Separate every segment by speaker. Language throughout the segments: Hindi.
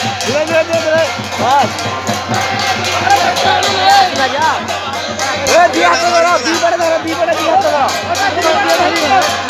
Speaker 1: धीरे धीरे धीरे धीरे बस। ए, दिया तो बड़ा बी बड़ा बी बड़ा दिया तो बड़ा।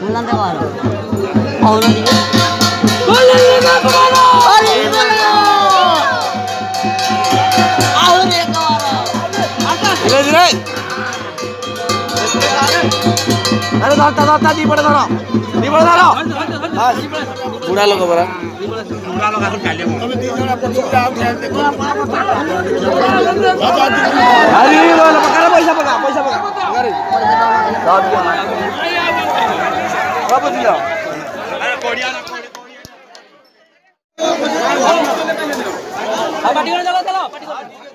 Speaker 1: 놀란 데가 알아. 아, 어른이? 걸릴리가 그만아! 걸릴리가 그만아! 아, 어른이 가만아! 아까! 그래, 그래! अरे दाता दाता दी बड़े धरो दी बड़े धरो बस हाँ, बूढ़ा लोग बरा बूढ़ा लोग आकर डाले हो अरे बोल पकड़ा पैसा पकड़ा पैसा अरे दाद दिया अरे कोड़िया ना कोड़िया पार्टी करो चलो चलो पार्टी करो